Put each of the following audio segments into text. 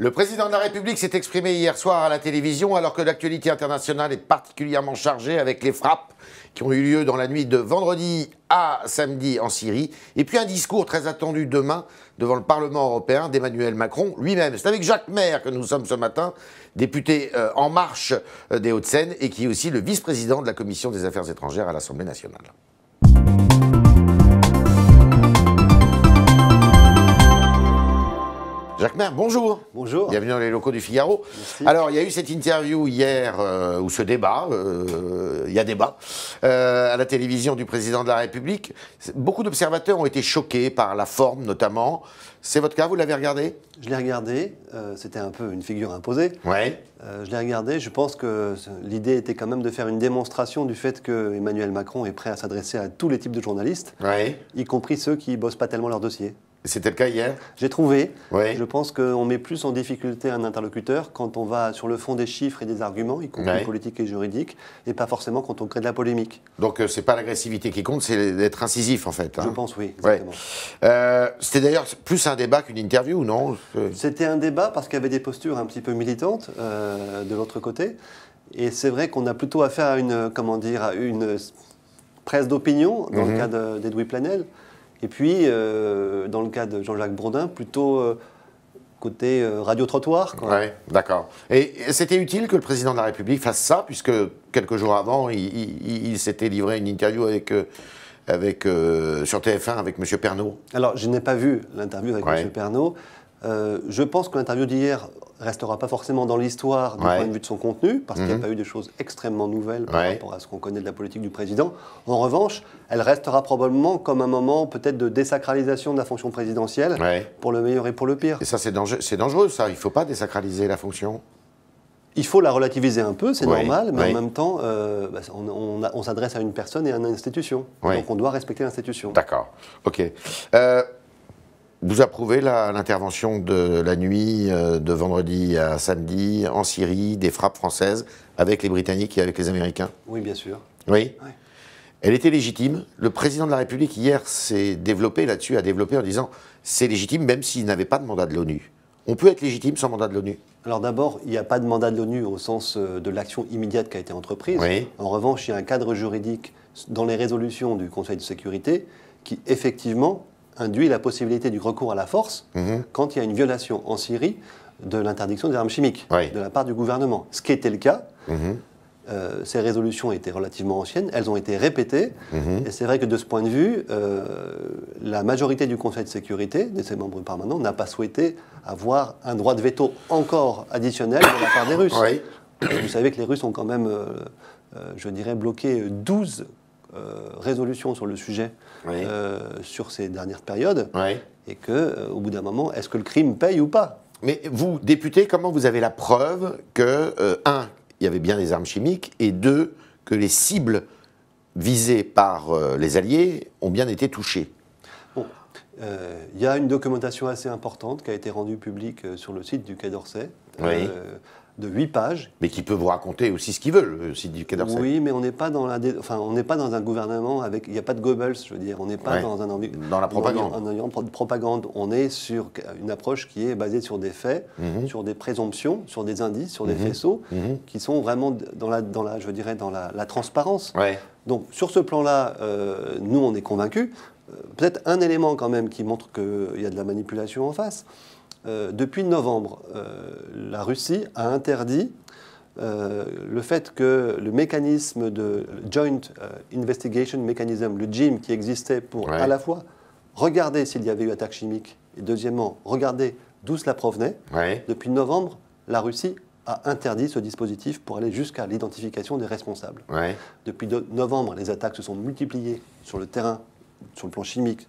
Le président de la République s'est exprimé hier soir à la télévision alors que l'actualité internationale est particulièrement chargée avec les frappes qui ont eu lieu dans la nuit de vendredi à samedi en Syrie et puis un discours très attendu demain devant le Parlement européen d'Emmanuel Macron lui-même. C'est avec Jacques Maire que nous sommes ce matin, député euh, En Marche euh, des Hauts-de-Seine et qui est aussi le vice-président de la Commission des Affaires étrangères à l'Assemblée nationale. Jacques Maire, bonjour. Bonjour. Bienvenue dans les locaux du Figaro. Merci. Alors, il y a eu cette interview hier, euh, ou ce débat, euh, il y a débat, euh, à la télévision du président de la République. Beaucoup d'observateurs ont été choqués par la forme, notamment. C'est votre cas, vous l'avez regardé? Je l'ai regardé, euh, c'était un peu une figure imposée. Oui. Euh, je l'ai regardé, je pense que l'idée était quand même de faire une démonstration du fait que Emmanuel Macron est prêt à s'adresser à tous les types de journalistes, y compris ceux qui bossent pas tellement leur dossier. C'était le cas hier? J'ai trouvé, Oui. je pense qu'on met plus en difficulté un interlocuteur quand on va sur le fond des chiffres et des arguments, y compris politiques et juridiques, et pas forcément quand on crée de la polémique. Donc, euh, c'est pas l'agressivité qui compte, c'est d'être incisif, en fait. hein. Je pense, oui, Ouais. Euh, C'était d'ailleurs plus un débat qu'une interview, non? C'était un débat parce qu'il y avait des postures un petit peu militantes euh, de l'autre côté. Et c'est vrai qu'on a plutôt affaire à une, comment dire, à une presse d'opinion, dans Mhm. le cas de- d'Edoui Planel. Et puis, euh, dans le cas de Jean-Jacques Bourdin, plutôt euh, côté euh, radio-trottoir. Ouais, d'accord. Et c'était utile que le président de la République fasse ça, puisque quelques jours avant, il, il- il s'était livré une interview avec, avec, sur TF1 avec M. Pernaud. Alors, je n'ai pas vu l'interview avec Ouais. M. Pernaud. Je pense que l'interview d'hier restera pas forcément dans l'histoire du Ouais. point de vue de son contenu, parce qu'il n'y Mhm. a pas eu des choses extrêmement nouvelles par Ouais. rapport à ce qu'on connaît de la politique du président. En revanche, elle restera probablement comme un moment peut-être de désacralisation de la fonction présidentielle, Ouais. pour le meilleur et pour le pire. Et ça, c'est dangereux, c'est dangereux, ça. Il ne faut pas désacraliser la fonction. Il faut la relativiser un peu, c'est Oui, normal, mais oui. en même temps, euh, bah, on, on a- on s'adresse à une personne et à une institution. Oui. Donc on doit respecter l'institution. D'accord. OK. Euh, vous approuvez l'intervention de la nuit euh, de vendredi à samedi en Syrie, des frappes françaises avec les Britanniques et avec les Américains? Oui, bien sûr. Oui? Ouais. Elle était légitime. Le président de la République, hier, s'est développé là-dessus, a développé en disant c'est légitime même s'il n'avait pas de mandat de l'ONU. On peut être légitime sans mandat de l'ONU? Alors d'abord, il n'y a pas de mandat de l'ONU au sens euh, de l'action immédiate qui a été entreprise. Oui. En revanche, il y a un cadre juridique dans les résolutions du Conseil de sécurité qui effectivement induit la possibilité du recours à la force Mhm. quand il y a une violation en Syrie de l'interdiction des armes chimiques Oui. de la part du gouvernement. Ce qui était le cas. Mhm. Euh, ces résolutions étaient relativement anciennes, elles ont été répétées, Mhm. et c'est vrai que de ce point de vue, euh, la majorité du Conseil de sécurité, de ses membres permanents, n'a pas souhaité avoir un droit de veto encore additionnel de la part des Russes. Oui. Vous savez que les Russes ont quand même, euh, je dirais, bloqué 12 euh, résolutions sur le sujet Oui. euh, sur ces dernières périodes, Oui. et que, euh, au bout d'un moment, est-ce que le crime paye ou pas? Mais vous, député, comment vous avez la preuve que, un, il y avait bien des armes chimiques, et deux, que les cibles visées par les Alliés ont bien été touchées? Bon, euh, il y a une documentation assez importante qui a été rendue publique sur le site du Quai d'Orsay, Oui. euh, de 8 pages. Mais qui peut vous raconter aussi ce qu'ils veulent, le site du Quai d'Orsay Oui, mais on n'est pas dans la, dé- enfin, on pas dans un gouvernement avec, il n'y a pas de Goebbels, je veux dire, on n'est pas Ouais. dans un envi- Dans la propagande. Un environnement de propagande. On est sur une approche qui est basée sur des faits, Mhm. sur des présomptions, sur des indices, sur des Mhm. faisceaux, Mhm. qui sont vraiment dans la, dans la, je dirais, dans la, la transparence. Ouais. Donc sur ce plan-là, euh, nous, on est convaincus. Euh, Peut-être un élément quand même qui montre qu'il y a de la manipulation en face. Euh, depuis novembre, euh, la Russie a interdit euh, le fait que le mécanisme de Joint Investigation Mechanism, le JIM, qui existait pour Ouais. à la fois regarder s'il y avait eu attaque chimique et deuxièmement regarder d'où cela provenait, Ouais. depuis novembre, la Russie a interdit ce dispositif pour aller jusqu'à l'identification des responsables. Ouais. Depuis de- novembre, les attaques se sont multipliées sur le terrain, sur le plan chimique,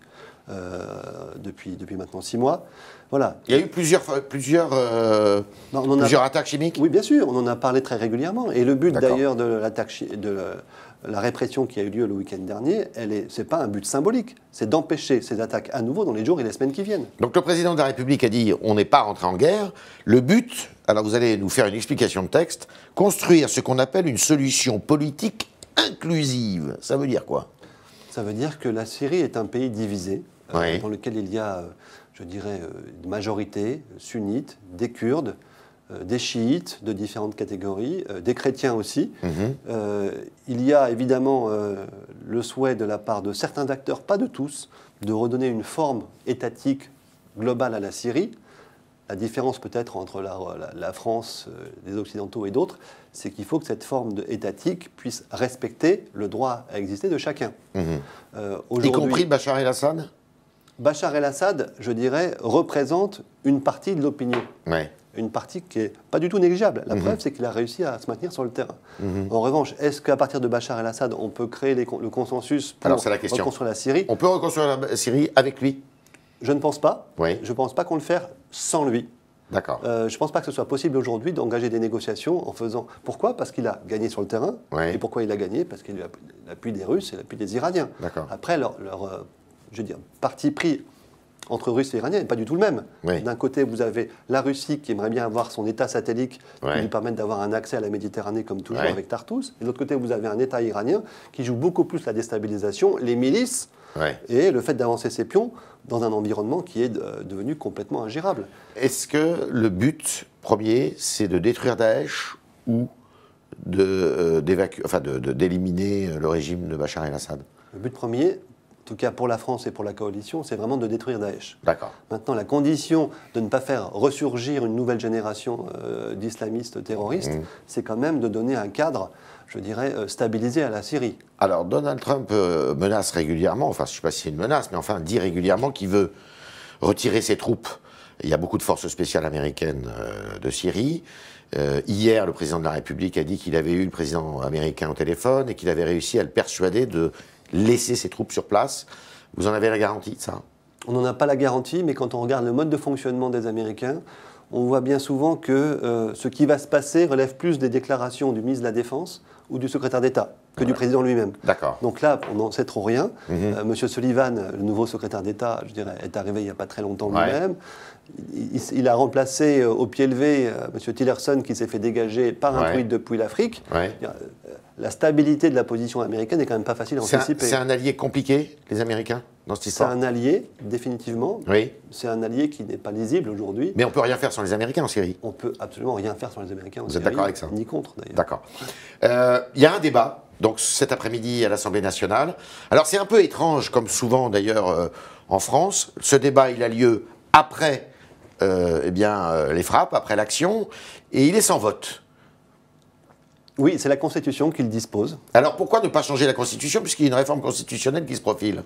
depuis, depuis maintenant six mois. Voilà. Il y a eu plusieurs, plusieurs, euh, Non, on en a- plusieurs attaques chimiques Oui, bien sûr, on en a parlé très régulièrement. Et le but d'ailleurs de l'attaque, de la, répression qui a eu lieu le week-end dernier, elle est, c'est pas un but symbolique, c'est d'empêcher ces attaques à nouveau dans les jours et les semaines qui viennent. Donc le président de la République a dit on n'est pas rentré en guerre. Le but, alors vous allez nous faire une explication de texte, construire ce qu'on appelle une solution politique inclusive. Ça veut dire quoi? Ça veut dire que la Syrie est un pays divisé, euh, Oui. dans lequel il y a, euh, je dirais, une majorité sunnite, des Kurdes, des chiites de différentes catégories, des chrétiens aussi. Mhm. il y a évidemment le souhait de la part de certains acteurs, pas de tous, de redonner une forme étatique globale à la Syrie. La différence peut-être entre la, France, les Occidentaux et d'autres, c'est qu'il faut que cette forme de étatique puisse respecter le droit à exister de chacun. Mhm. y compris Bachar el-Assad? Bachar el-Assad, je dirais, représente une partie de l'opinion. Une partie qui n'est pas du tout négligeable. La mhm. preuve, c'est qu'il a réussi à se maintenir sur le terrain. Mhm. En revanche, est-ce qu'à partir de Bachar el-Assad, on peut créer le consensus pour reconstruire la Syrie? On peut reconstruire la Syrie avec lui? Je ne pense pas. Je ne pense pas qu'on le fasse sans lui. D'accord. Euh, je ne pense pas que ce soit possible aujourd'hui d'engager des négociations en faisant. Pourquoi? Parce qu'il a gagné sur le terrain. Et pourquoi il a gagné? Parce qu'il a l'appui des Russes et l'appui des Iraniens. D'accord. Après, leur, leur euh, je veux dire, parti pris entre Russes et Iraniens n'est pas du tout le même. D'un côté, vous avez la Russie qui aimerait bien avoir son État satellite qui lui permette d'avoir un accès à la Méditerranée comme toujours avec Tartous. Et de l'autre côté, vous avez un État iranien qui joue beaucoup plus la déstabilisation, les milices et le fait d'avancer ses pions dans un environnement qui est devenu complètement ingérable. Est-ce que le but premier, c'est de détruire Daesh ou de, euh, enfin d'éliminer le régime de Bachar el-Assad? Le but premier, tout cas pour la France et pour la coalition, c'est vraiment de détruire Daesh. D'accord. Maintenant, la condition de ne pas faire ressurgir une nouvelle génération euh, d'islamistes terroristes, mmh. c'est quand même de donner un cadre, je dirais, euh, stabilisé à la Syrie. Alors, Donald Trump euh, menace régulièrement, enfin, je ne sais pas si c'est une menace, mais enfin, dit régulièrement qu'il veut retirer ses troupes. Il y a beaucoup de forces spéciales américaines de Syrie. hier, le président de la République a dit qu'il avait eu le président américain au téléphone et qu'il avait réussi à le persuader de laisser ses troupes sur place. Vous en avez la garantie de ça On n'en a pas la garantie, mais quand on regarde le mode de fonctionnement des Américains, on voit bien souvent que euh, ce qui va se passer relève plus des déclarations du ministre de la Défense ou du secrétaire d'État que du président lui-même. D'accord. Donc là, on n'en sait trop rien. Euh, Monsieur Sullivan, le nouveau secrétaire d'État, je dirais, est arrivé il n'y a pas très longtemps lui-même. Il, a remplacé euh, au pied levé M. Tillerson qui s'est fait dégager par un tweet depuis l'Afrique la stabilité de la position américaine n'est quand même pas facile à anticiper. C'est un, allié compliqué, les Américains, dans cette histoire C'est un allié, définitivement. Oui. C'est un allié qui n'est pas lisible aujourd'hui. Mais on peut rien faire sans les Américains en Syrie On peut absolument rien faire sans les Américains en Vous Syrie. Vous êtes d'accord avec ça? Ni contre, d'ailleurs. D'accord. Euh, il y a un débat, donc cet après-midi à l'Assemblée nationale. Alors c'est un peu étrange, comme souvent d'ailleurs euh, en France. Ce débat, il a lieu après euh, eh bien, les frappes, après l'action, et il est sans vote. Oui, c'est la Constitution qu'il dispose. Alors pourquoi ne pas changer la Constitution puisqu'il y a une réforme constitutionnelle qui se profile?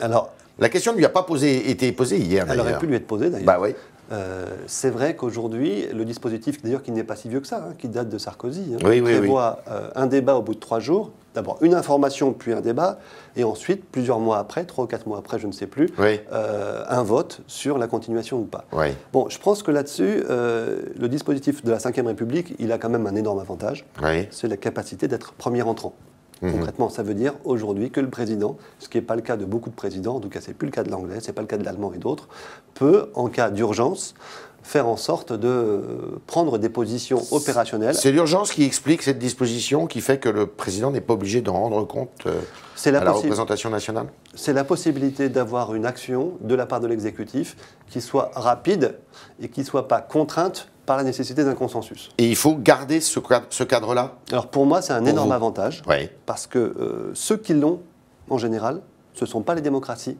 Alors, la question ne lui a pas posé, été posée hier. Elle aurait pu lui être posée d'ailleurs. Bah oui. Euh, c'est vrai qu'aujourd'hui, le dispositif, d'ailleurs qui n'est pas si vieux que ça, hein, qui date de Sarkozy, hein, prévoit euh, un débat au bout de trois jours, d'abord une information puis un débat, et ensuite, plusieurs mois après, trois ou quatre mois après, je ne sais plus, euh, un vote sur la continuation ou pas. Bon, je pense que là-dessus, le dispositif de la Ve République, il a quand même un énorme avantage, c'est la capacité d'être premier entrant. Mhm. Concrètement, ça veut dire aujourd'hui que le président, ce qui n'est pas le cas de beaucoup de présidents, en tout cas c'est plus le cas de l'anglais, c'est pas le cas de l'allemand et d'autres, peut, en cas d'urgence, faire en sorte de prendre des positions opérationnelles. C'est l'urgence qui explique cette disposition qui fait que le président n'est pas obligé d'en rendre compte euh, la à la représentation nationale? C'est la possibilité d'avoir une action de la part de l'exécutif qui soit rapide et qui ne soit pas contrainte par la nécessité d'un consensus. Et il faut garder ce, cadre-là Alors pour moi, c'est un énorme avantage, oui. parce que euh, ceux qui l'ont, en général, ce ne sont pas les démocraties,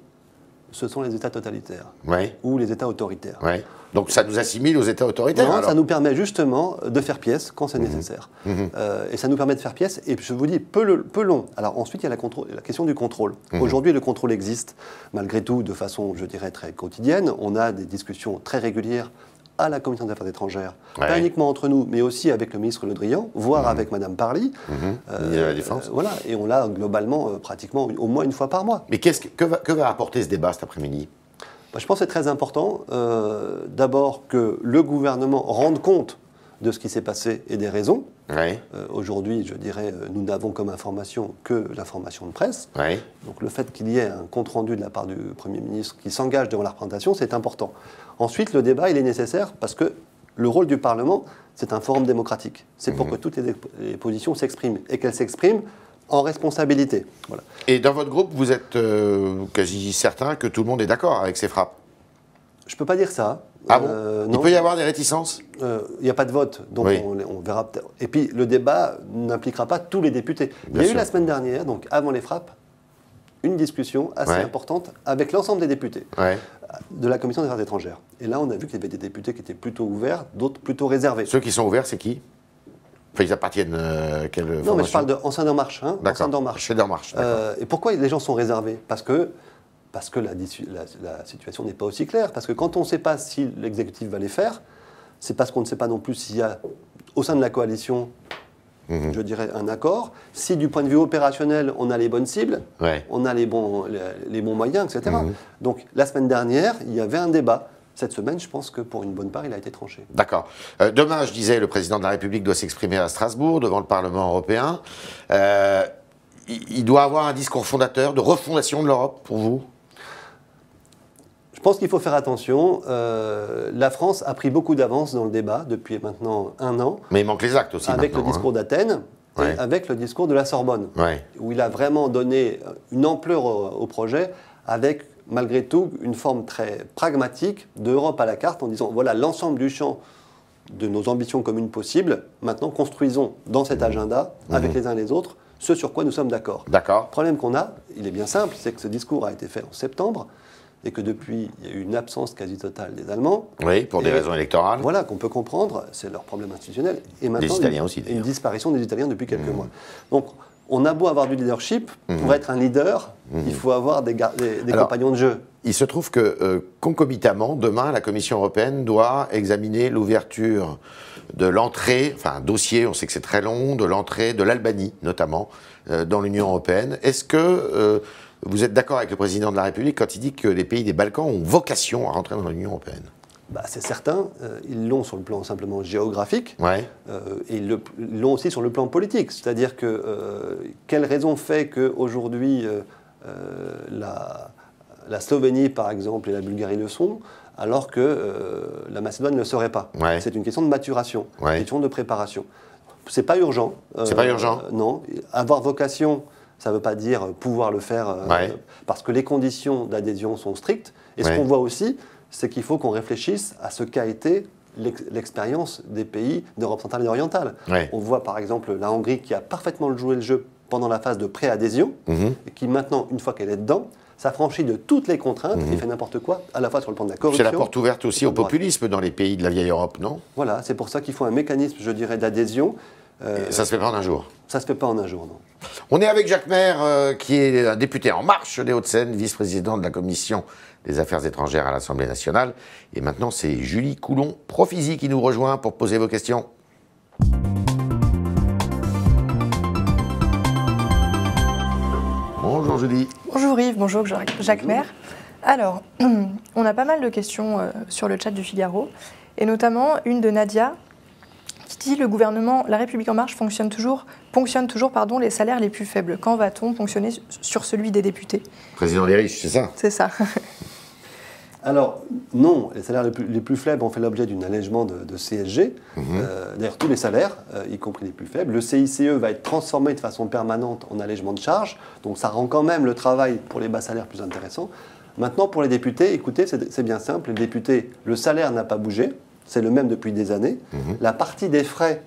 ce sont les États totalitaires ou les États autoritaires. Donc ça nous assimile aux États autoritaires Non, ça nous permet justement de faire pièce quand c'est mhm. nécessaire. Mhm. Euh, et ça nous permet de faire pièce, et je vous dis, peu, peu long. Alors ensuite, il y a la question du contrôle. Mhm. Aujourd'hui, le contrôle existe, malgré tout, de façon, je dirais, très quotidienne. On a des discussions très régulières à la Commission des Affaires étrangères, pas uniquement entre nous, mais aussi avec le ministre Le Drian, voire avec Madame Parly. Euh, la Défense. voilà, et on l'a globalement, euh, pratiquement, au moins une fois par mois. Mais qu'est-ce que, que, va, que va apporter ce débat cet après-midi? Bah, Je pense que c'est très important, euh, d'abord que le gouvernement rende compte de ce qui s'est passé et des raisons. Euh, aujourd'hui, je dirais, euh, nous n'avons comme information que l'information de presse. Donc le fait qu'il y ait un compte-rendu de la part du Premier ministre qui s'engage devant la représentation, c'est important. Ensuite, le débat, il est nécessaire parce que le rôle du Parlement, c'est un forum démocratique. C'est pour mhm. que toutes les, positions s'expriment et qu'elles s'expriment en responsabilité. Et dans votre groupe, vous êtes euh, quasi certain que tout le monde est d'accord avec ces frappes? Je ne peux pas dire ça. Ah bon Euh, Il peut y avoir des réticences Euh, Il n'y a pas de vote, donc Oui. on, on verra peut-être. Et puis le débat n'impliquera pas tous les députés. Il y Bien a eu la semaine dernière, donc avant les frappes, une discussion assez Ouais. importante avec l'ensemble des députés Ouais. de la Commission des affaires étrangères. Et là, on a vu qu'il y avait des députés qui étaient plutôt ouverts, d'autres plutôt réservés. Ceux qui sont ouverts, c'est qui? Enfin, ils appartiennent euh, à quelle Non, mais je parle de Anciens d'En Marche. Hein. Anciens d'En Marche. Chez d'En Marche. Euh, et pourquoi les gens sont réservés? Parce que, parce que la, dissu- la- la situation n'est pas aussi claire. Parce que quand on ne sait pas si l'exécutif va les faire, c'est parce qu'on ne sait pas non plus s'il y a au sein de la coalition, Mhm. je dirais, un accord. Si du point de vue opérationnel, on a les bonnes cibles, Ouais. on a les bons, les, les bons moyens, etc. Mhm. Donc la semaine dernière, il y avait un débat. Cette semaine, je pense que pour une bonne part, il a été tranché. D'accord. Euh, demain, je disais, le président de la République doit s'exprimer à Strasbourg devant le Parlement européen. Euh, il doit avoir un discours fondateur de refondation de l'Europe pour vous? Je pense qu'il faut faire attention. Euh, la France a pris beaucoup d'avance dans le débat depuis maintenant un an. Mais il manque les actes aussi. avec le maintenant, discours d'Athènes Ouais. et avec le discours de la Sorbonne, hein. Ouais. où il a vraiment donné une ampleur au, au projet, avec malgré tout une forme très pragmatique d'Europe à la carte, en disant voilà l'ensemble du champ de nos ambitions communes possibles, maintenant construisons dans cet agenda, avec les uns les autres, ce sur quoi nous sommes d'accord. D'accord. Le problème qu'on a, il est bien simple, c'est que ce discours a été fait en septembre, et que depuis, il y a eu une absence quasi totale des Allemands. Oui, pour des Et- raisons électorales. Voilà, qu'on peut comprendre, c'est leur problème institutionnel. Et maintenant, Italiens une, aussi. Mmh. une disparition des Italiens depuis quelques mois. Donc, on a beau avoir du leadership, pour être un leader, il faut avoir des, des- des Mmh. Alors- compagnons de jeu. Il se trouve que euh, concomitamment, demain, la Commission européenne doit examiner l'ouverture de l'entrée, enfin un dossier, on sait que c'est très long, de l'entrée de l'Albanie notamment euh, dans l'Union européenne. Est-ce que euh, vous êtes d'accord avec le président de la République quand il dit que les pays des Balkans ont vocation à rentrer dans l'Union européenne? Bah, c'est certain, euh, ils l'ont sur le plan simplement géographique, Ouais. euh, et ils l'ont aussi sur le plan politique. C'est-à-dire que euh, quelle raison fait qu'aujourd'hui la, la Slovénie, par exemple, et la Bulgarie le sont, alors que la Macédoine ne le serait pas? Ouais. C'est une question de maturation, Ouais. une question de préparation. C'est pas urgent. C'est pas urgent Non. Avoir vocation, ça ne veut pas dire pouvoir le faire, euh, Ouais. parce que les conditions d'adhésion sont strictes. Et Ouais. ce qu'on voit aussi, c'est qu'il faut qu'on réfléchisse à ce qu'a été l'ex- l'expérience des pays d'Europe centrale et orientale. Ouais. On voit par exemple la Hongrie qui a parfaitement joué le jeu pendant la phase de préadhésion, Mhm. et qui maintenant, une fois qu'elle est dedans, s'affranchit de toutes les contraintes et fait n'importe quoi, à la fois sur le plan de la C'est corruption. la porte ouverte aussi au populisme dans les pays de la vieille Europe, non? Voilà, c'est pour ça qu'il faut un mécanisme, je dirais, d'adhésion. Euh, Ça se fait pas en un jour. ça ne se fait pas en un jour, non. On est avec Jacques Maire, euh, qui est un député En Marche des Hauts-de-Seine, vice-président de la commission des affaires étrangères à l'Assemblée nationale. Et maintenant, c'est Julie Coulon, Profisi, qui nous rejoint pour poser vos questions. Bonjour Julie. Bonjour Yves, bonjour Jacques Maire. Alors, on a pas mal de questions euh, sur le chat du Figaro, et notamment une de Nadia dit le gouvernement La République en marche fonctionne toujours, ponctionne toujours pardon, les salaires les plus faibles. Quand va-t-on ponctionner sur celui des députés? Président des riches, c'est ça? C'est ça. Alors, non, les salaires les plus, les plus faibles ont fait l'objet d'un allègement de, de CSG. Euh, D'ailleurs, tous les salaires, euh, y compris les plus faibles. Le CICE va être transformé de façon permanente en allègement de charges. Donc, ça rend quand même le travail pour les bas salaires plus intéressant. Maintenant, pour les députés, écoutez, c'est c'est bien simple. Les députés, le salaire n'a pas bougé. C'est le même depuis des années. La partie des frais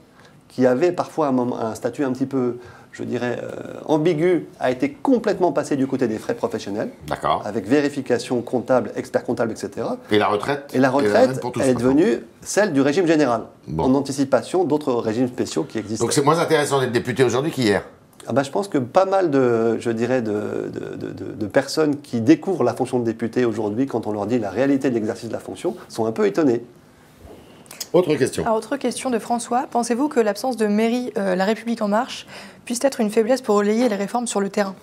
qui avait parfois un, statut un petit peu, je dirais, euh, ambigu, a été complètement passée du côté des frais professionnels D'accord. avec vérification comptable, expert comptable, etc. Et la retraite Et la retraite, pour tous, elle est devenue celle du régime général, Bon. en anticipation d'autres régimes spéciaux qui existent. Donc c'est moins intéressant d'être député aujourd'hui qu'hier. Ah bah, je pense que pas mal de, je dirais, de, de- de- de- de personnes qui découvrent la fonction de député aujourd'hui, quand on leur dit la réalité de l'exercice de la fonction, sont un peu étonnées. Autre question. Alors, autre question de François. Pensez-vous que l'absence de mairie euh, La République en marche puisse être une faiblesse pour relayer les réformes sur le terrain?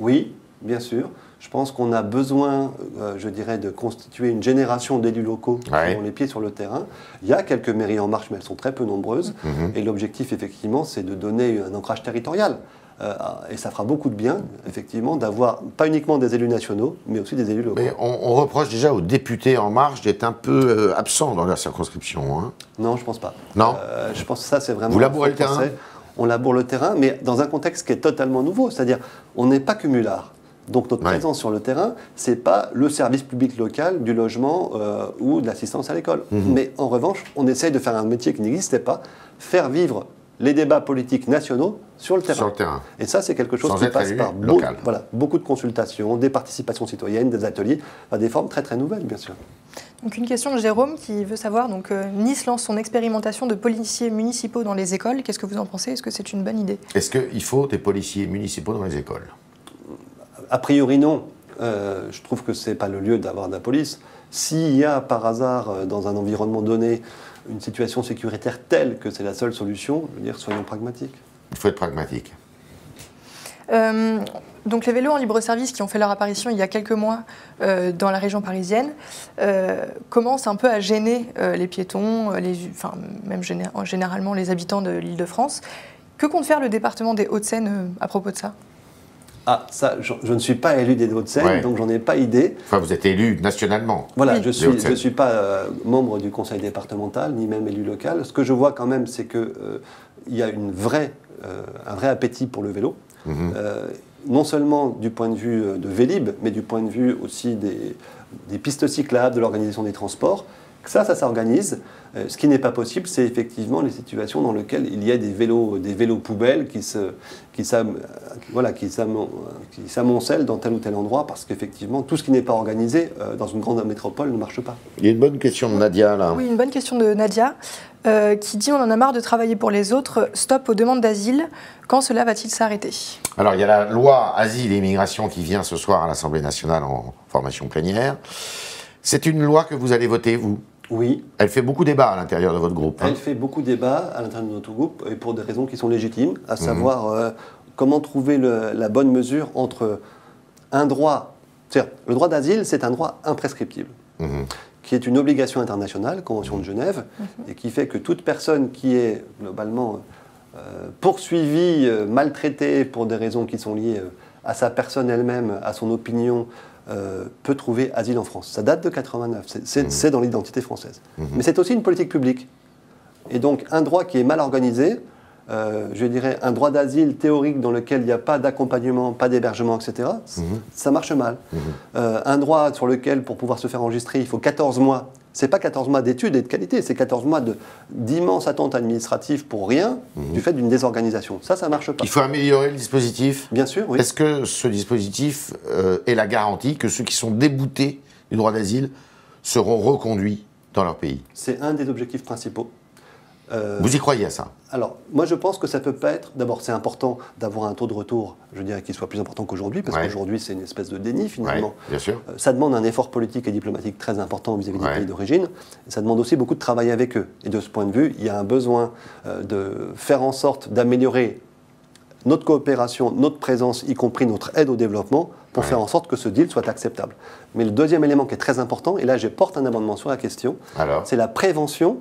Oui, bien sûr. Je pense qu'on a besoin, euh, je dirais, de constituer une génération d'élus locaux Ouais. qui ont les pieds sur le terrain. Il y a quelques mairies en marche, mais elles sont très peu nombreuses. Mhm. Et l'objectif, effectivement, c'est de donner un ancrage territorial. Euh, et ça fera beaucoup de bien, effectivement, d'avoir pas uniquement des élus nationaux, mais aussi des élus locaux. Mais on, on reproche déjà aux députés En Marche d'être un peu euh, absents dans leur circonscription. hein. Non, je pense pas. Non Euh, Je pense que ça, c'est vraiment. Vous labourez le terrain? On laboure le terrain, mais dans un contexte qui est totalement nouveau. C'est-à-dire, on n'est pas cumulard. Donc notre Ouais. présence sur le terrain, c'est pas le service public local du logement euh, ou de l'assistance à l'école. Mhm. Mais en revanche, on essaye de faire un métier qui n'existait pas, faire vivre les débats politiques nationaux sur le terrain. Sur le terrain. Et ça, c'est quelque chose Sans qui passe par beau- local. voilà, beaucoup de consultations, des participations citoyennes, des ateliers, enfin, des formes très très nouvelles, bien sûr. Donc une question de Jérôme qui veut savoir, donc euh, Nice lance son expérimentation de policiers municipaux dans les écoles. Qu'est-ce que vous en pensez? Est-ce que c'est une bonne idée? Est-ce qu'il faut des policiers municipaux dans les écoles? A priori, non. Euh, je trouve que ce n'est pas le lieu d'avoir de la police. S'il y a par hasard, euh, dans un environnement donné, une situation sécuritaire telle que c'est la seule solution, je veux dire, soyons pragmatiques. Il faut être pragmatique. Euh, donc les vélos en libre service qui ont fait leur apparition il y a quelques mois euh, dans la région parisienne euh, commencent un peu à gêner les piétons, les, enfin même géné- généralement les habitants de l'Île-de-France. Que compte faire le département des Hauts-de-Seine à propos de ça? Ah, ça, je, je ne suis pas élu des Hauts-de-Seine, Ouais. donc j'en ai pas idée. Enfin, vous êtes élu nationalement. Voilà, Oui. je suis, je suis pas euh, membre du conseil départemental, ni même élu local. Ce que je vois quand même, c'est qu'il y a une vraie, euh, un vrai appétit pour le vélo. Mhm. Euh, non seulement du point de vue euh, de Vélib, mais du point de vue aussi des, des pistes cyclables, de l'organisation des transports. Ça, ça s'organise. Euh, ce qui n'est pas possible, c'est effectivement les situations dans lesquelles il y a des vélos, des vélos poubelles qui se, qui s'am- voilà, qui s'amoncellent dans tel ou tel endroit, parce qu'effectivement, tout ce qui n'est pas organisé euh, dans une grande métropole ne marche pas. Il y a une bonne question de Nadia là. Oui, une bonne question de Nadia euh, qui dit on en a marre de travailler pour les autres, stop aux demandes d'asile. Quand cela va-t-il s'arrêter? Alors, il y a la loi Asile et Immigration qui vient ce soir à l'Assemblée nationale en formation plénière. C'est une loi que vous allez voter, vous? Oui, Elle fait beaucoup débat à l'intérieur de votre groupe. hein. Elle fait beaucoup débat à l'intérieur de notre groupe et pour des raisons qui sont légitimes, à savoir euh, comment trouver le- la bonne mesure entre un droit, c'est-à-dire le droit d'asile, c'est un droit imprescriptible, Mhm. qui est une obligation internationale, Convention de Genève, et qui fait que toute personne qui est globalement euh, poursuivie, euh, maltraitée pour des raisons qui sont liées euh, à sa personne elle-même, à son opinion, euh, peut trouver asile en France. Ça date de 89, c'est- c'est dans l'identité française. Mais c'est aussi une politique publique. Et donc un droit qui est mal organisé, euh, je dirais un droit d'asile théorique dans lequel il n'y a pas d'accompagnement, pas d'hébergement, etc., c- ça marche mal. Euh, un droit sur lequel, pour pouvoir se faire enregistrer, il faut 14 mois. C'est pas 14 mois d'études et de qualité, c'est 14 mois d'immenses attentes administratives pour rien, du fait d'une désorganisation. Ça, ça marche pas. Il faut améliorer le dispositif? Bien sûr, oui. Est-ce que ce dispositif euh, est la garantie que ceux qui sont déboutés du droit d'asile seront reconduits dans leur pays? C'est un des objectifs principaux. Euh, Vous y croyez à ça? Alors, moi, je pense que ça peut pas être. D'abord, c'est important d'avoir un taux de retour, je dirais, qui soit plus important qu'aujourd'hui, parce Ouais. qu'aujourd'hui, c'est une espèce de déni, finalement. bien sûr. Euh, Ça demande un effort politique et diplomatique très important vis-à-vis Ouais. des pays d'origine. Ça demande aussi beaucoup de travail avec eux. Et de ce point de vue, il y a un besoin euh, de faire en sorte d'améliorer notre coopération, notre présence, y compris notre aide au développement, pour Ouais. faire en sorte que ce deal soit acceptable. Mais le deuxième élément qui est très important, et là, je porte un amendement sur la question, c'est la prévention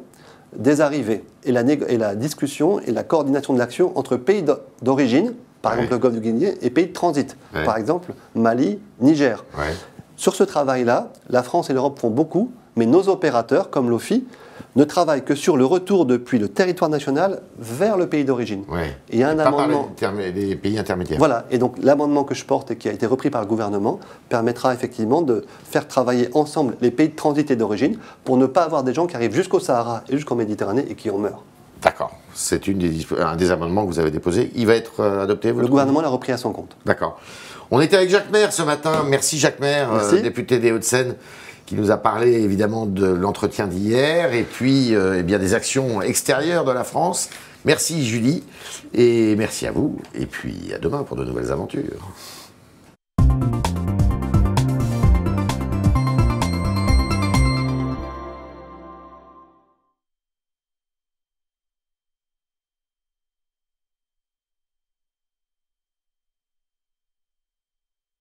des arrivées et la, négo- et la discussion et la coordination de l'action entre pays d'o- d'origine, par Ouais. exemple le Golfe du Guinée, et pays de transit, Ouais. par exemple Mali, Niger. Ouais. Sur ce travail-là, la France et l'Europe font beaucoup, mais nos opérateurs, comme l'OFI, ne travaillent que sur le retour depuis le territoire national vers le pays d'origine. Ouais. Et il y a un Pas par les, amendement. les pays intermédiaires. Voilà, et donc l'amendement que je porte et qui a été repris par le gouvernement permettra effectivement de faire travailler ensemble les pays de transit et d'origine pour ne pas avoir des gens qui arrivent jusqu'au Sahara et jusqu'en Méditerranée et qui en meurent. D'accord. C'est un des amendements que vous avez déposés. Il va être euh, adopté vous Le gouvernement l'a repris à son compte. D'accord. On était avec Jacques Maire ce matin. Merci Jacques Maire, euh, député des Hauts-de-Seine, qui nous a parlé évidemment de l'entretien d'hier et puis euh, eh bien des actions extérieures de la France. Merci Julie et merci à vous. Et puis à demain pour de nouvelles aventures.